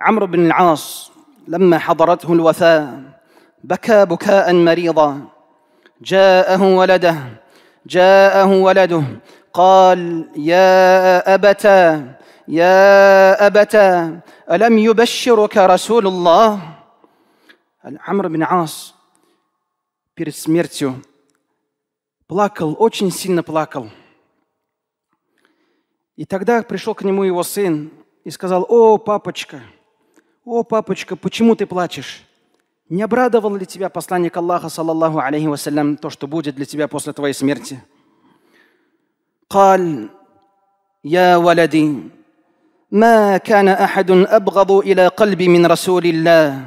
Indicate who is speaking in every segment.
Speaker 1: عمرو بن العاص لما حضرته الوفاة بكى بكاء مريضا جاءه ولده جاءه ولده قال يا أبتا يا أبتا ألم يبشرك رسول الله Амр бин Ас перед смертью плакал, очень сильно плакал. И тогда пришел к нему его сын и сказал, о, папочка, о, папочка, почему ты плачешь? Не обрадовал ли тебя посланник Аллаха, саллаллаху алейхи вассалям, то, что будет для тебя после твоей смерти? قال يا ولدي ما كان احد ابغض الى قلبي من رسول الله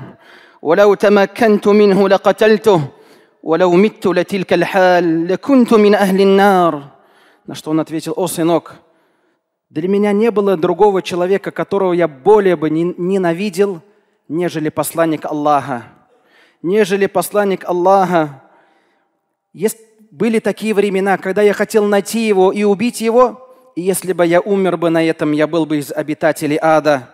Speaker 1: ولو تمكنت منه لقتلته ولو مت لتلك الحال لكنت من اهل النار на что он ответил о сынок для меня не было другого человека которого я более бы ненавидел нежели посланник Аллаха нежели посланник Аллаха есть были такие времена, когда я хотел найти его и убить его, и если бы я умер бы на этом, я был бы из обитателей ада.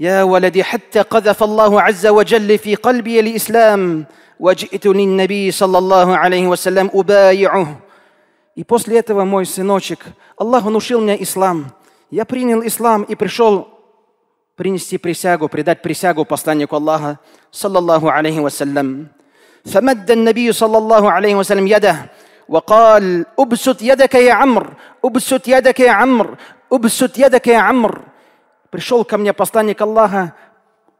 Speaker 1: يا ولدي حتى قذف الله عز وجل في قلبي الإسلام وجئت للنبي صلى الله عليه وسلم أبايعه И после этого мой сыночек, Аллах внушил мне ислам. Я принял ислам и пришел принести присягу, предать присягу посланнику Аллаха, саллаллаху алейхи вассалям. فمد النبي صلى الله عليه وسلم يده وقال ابسط يدك يا عمرو ابسط يدك يا عمرو ابسط يدك يا عمرو Пришел ко мне посланник Аллаха,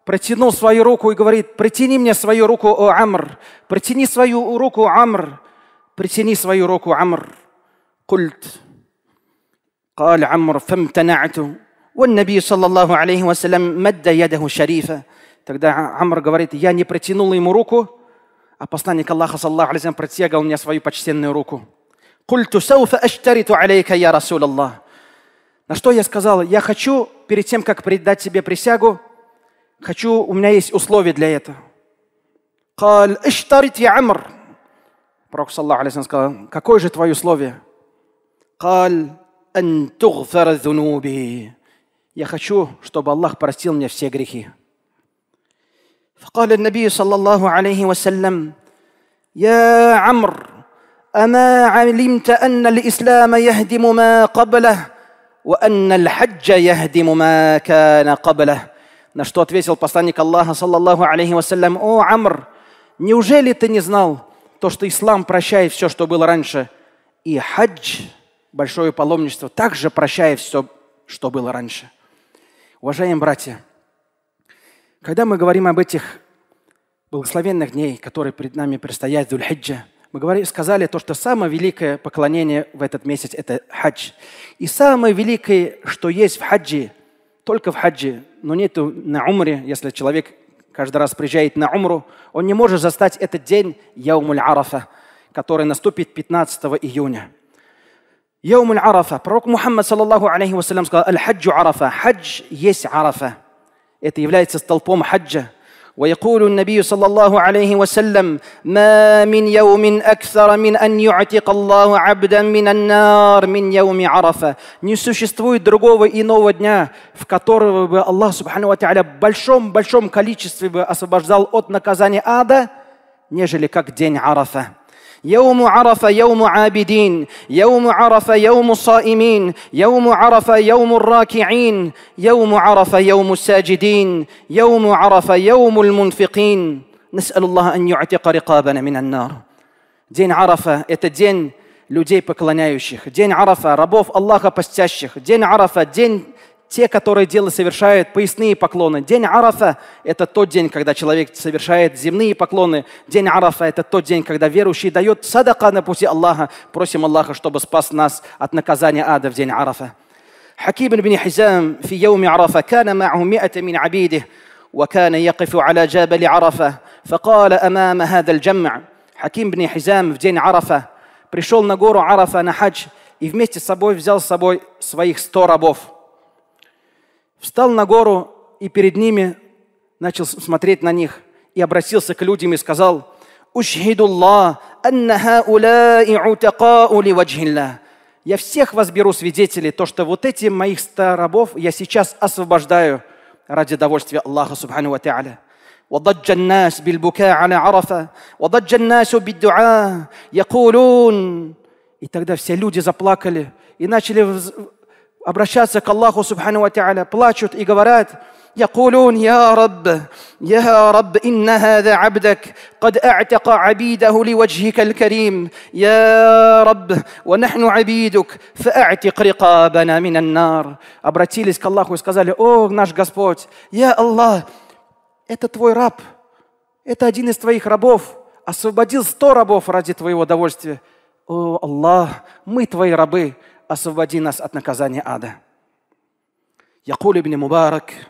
Speaker 1: протянул свою руку и говорит, протяни мне свою руку, о Амр, протяни свою руку, Амр, протяни свою руку, Амр. قلت قال عمرو فامتنعت والنبي صلى الله عليه وسلم مد يده شريفة Тогда Амр говорит, я не протянул ему руку, а посланник Аллаха, саллаху алейхи протягивал мне свою почтенную руку. «Культу сауфа аштариту алейка, я Расул Аллах». На что я сказал, я хочу, перед тем, как предать себе присягу, хочу, у меня есть условия для этого. قال اشترط يا عمر Пророк, саллаху алейхи сказал, какое же твое условие? قال أن تغفر ذنوبي. Я хочу, чтобы Аллах простил мне все грехи. فقال النبي صلى الله عليه وسلم يا عمرو اما علمت ان الاسلام يهدم ما قبله وان الحج يهدم ما كان قبله На что ответил посланник Аллаха, саллаллаху алейхи вассалям, «О, Амр, неужели ты не знал то, что ислам прощает все, что было раньше, и хадж, большое паломничество, также прощает все, что было раньше?» Уважаемые братья, когда мы говорим об этих благословенных дней, которые перед нами предстоят, Дуль-Хиджа, мы говорили, сказали то, что самое великое поклонение в этот месяц – это хадж. И самое великое, что есть в хаджи, только в хаджи, но нету на умре, если человек каждый раз приезжает на умру, он не может застать этот день Яумуль Арафа, который наступит 15 июня. Яумуль Арафа. Пророк Мухаммад, саллаллаху алейхи вассалям, сказал, Аль-хаджу Арафа. Хадж есть Арафа. Это является столпом хаджа. ويقول النبي صلى الله عليه وسلم ما من يوم أكثر من أن يعتق الله عبدا من النار من يوم عرفة Не существует другого иного дня, в которого бы Аллах Субхану Ва в большом-большом количестве бы освобождал от наказания ада, нежели как день Арафа. يوم عرفة يوم عابدين يوم عرفة يوم صائمين يوم عرفة يوم الراكعين يوم عرفة يوم الساجدين يوم عرفة يوم المنفقين نسأل الله أن يعتق رقابنا من النار دين عرفة это день людей поклоняющих день Арафа рабов Аллаха постящих день Арафа день те, которые дело совершают поясные поклоны. День Арафа – это тот день, когда человек совершает земные поклоны. День Арафа – это тот день, когда верующий дает садака на пути Аллаха. Просим Аллаха, чтобы спас нас от наказания ада в день Арафа. حكيم بن حزام في يوم عرفة كان معه مئة من عبيده وكان يقف على جبل عرفة فقال أمام هذا الجمع حكيم بن حزام в день Арафа пришел на гору Арафа на хадж и вместе с собой взял с собой своих сто рабов – встал на гору и перед ними начал смотреть на них и обратился к людям и сказал, «Ушхидуллах, анна хауляи утакау ливаджхилля». Я всех вас беру свидетелей, то, что вот эти моих ста рабов я сейчас освобождаю ради довольствия Аллаха Субхану Ва Та'аля. وضج الناس بالبكاء على عرفة وضج الناس بالدعاء يقولون И тогда все люди заплакали и начали обращаться к Аллаху Субхану Ва Та'аля, плачут и говорят, يقولون يا رب يا رب إن هذا عبدك قد أعتق عبيده لوجهك الكريم يا رب ونحن عبيدك فأعتق رقابنا من النار обратились к Аллаху и сказали о наш Господь я Аллах это твой раб это один из твоих рабов освободил сто рабов ради твоего довольствия о Аллах мы твои рабы освободи нас от наказания ада يقول ابن مبارك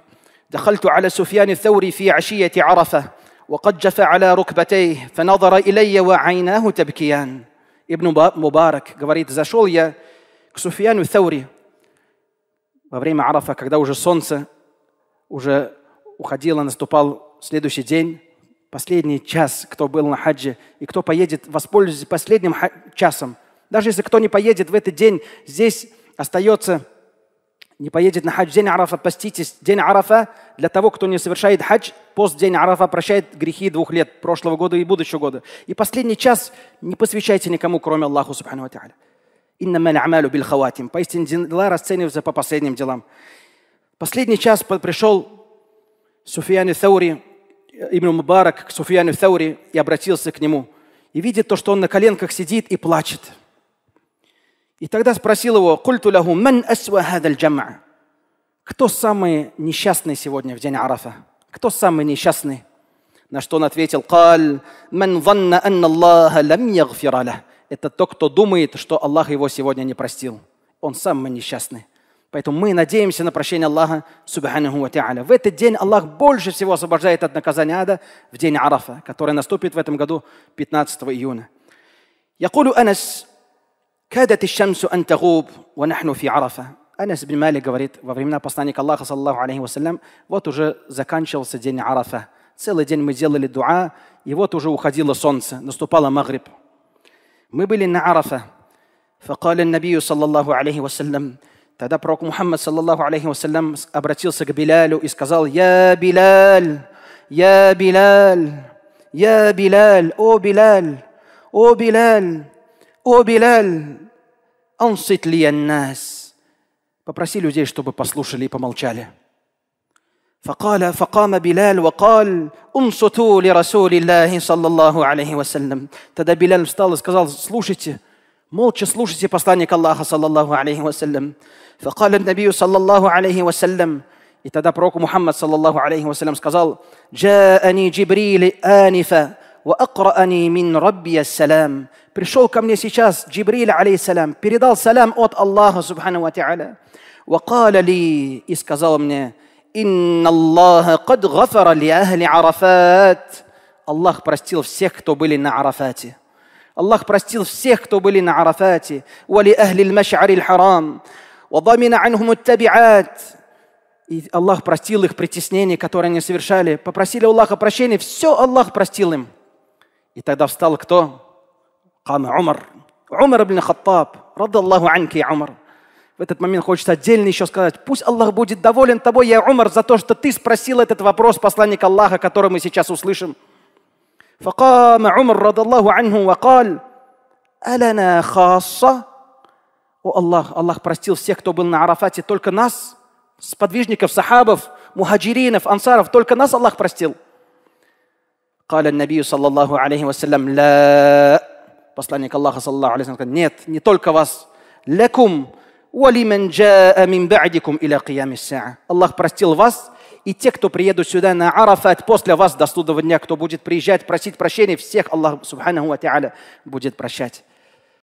Speaker 1: دخلت على سفيان الثوري في عشية عرفة وقد جف على ركبتيه فنظر إلي وعيناه تبكيان ابن مبارك говорит зашел я к Суфьяну Thаури во время Арафа, когда уже солнце уже уходило, наступал следующий день, последний час, кто был на хаджи, и кто поедет, воспользуйтесь последним часом. Даже если кто не поедет в этот день, здесь остается не поедет на хадж день Арафа, поститесь. День Арафа для того, кто не совершает хадж, пост день Арафа прощает грехи двух лет, прошлого года и будущего года. И последний час не посвящайте никому, кроме Аллаха Субхану Ва Та'аля. Иннама амалю бил хаватим. Поистине дела расцениваются по последним делам. Последний час пришел Суфиян Thаури, Ибн Мубарак к Суфияну Thаури и обратился к нему. И видит то, что он на коленках сидит и плачет. И тогда спросил его, «Культу лаху, ман асва хадаль джамма?» Кто самый несчастный сегодня в день Арафа? Кто самый несчастный? На что он ответил, «Каль, ман ванна анна Аллаха лам ягфира Это тот, кто думает, что Аллах его сегодня не простил. Он самый несчастный. Поэтому мы надеемся на прощение Аллаха, субханаху ва та'аля. В этот день Аллах больше всего освобождает от наказания ада в день Арафа, который наступит в этом году 15 июня. يقول أنس كادت الشمس أن تغوب ونحن في عرفة. Анас бин Малик говорит, во времена посланника Аллаха, саллаху алейхи вассалям, вот уже заканчивался день Арафа. Целый день мы делали дуа, и вот уже уходило солнце, наступало Магриб. Мы были на Арафа. فقال النبي صلى الله عليه وسلم Тогда пророк Мухаммад, саллаллаху алейхи вассалям, обратился к Билялю и сказал, «Я Биляль, я Биляль, я Биляль, о Биляль, о Биляль, о Биляль, ансит ли нас. Попроси людей, чтобы послушали и помолчали. فقال فقام بلال وقال انصتوا لرسول الله صلى الله عليه وسلم Тогда Биляль встал и сказал, слушайте, молча слушайте посланника Аллаха, саллаллаху алейхи вассалям. فقال النبي صلى الله عليه وسلم И тогда пророк Мухаммад, саллаллаху алейхи вассалям, сказал, «Джаани Джибрили анифа, ва акраани мин рабби ассалам» пришел ко мне сейчас Джибриль, алейхиссалям, передал салам от Аллаха, субхану ва та'аля. وقال لي и сказал мне, «Инна Аллаха قد غفر لأهل عرفات». Аллах простил всех, кто были на Арафате. Аллах простил всех, кто были на Арафате. وَلِ أهل المشعر الحرام وضمن عنهم التبعات и Аллах простил их притеснения, которые они совершали. Попросили Аллаха прощения, все Аллах простил им. И тогда встал кто? قام عمر عمر بن الخطاب رضي الله عنك يا عمر В этот момент хочется отдельно еще сказать, пусть Аллах будет доволен тобой, я Умар, за то, что ты спросил этот вопрос посланника Аллаха, который мы сейчас услышим. فقام عمر رضي الله عنه وقال ألنا خاصة О Аллах, Аллах простил всех, кто был на Арафате, только нас, сподвижников, сахабов, мухаджиринов, ансаров, только нас Аллах простил. قال النبي صلى الله عليه وسلم لا Посланник Аллаха, саллаху алейхи сказал, нет, не только вас. Лякум валиман джаа мин ба'дикум иля қиямис Аллах простил вас и те, кто приедут сюда на Арафат после вас до судного дня, кто будет приезжать, просить прощения, всех Аллах, субханаху ва будет прощать.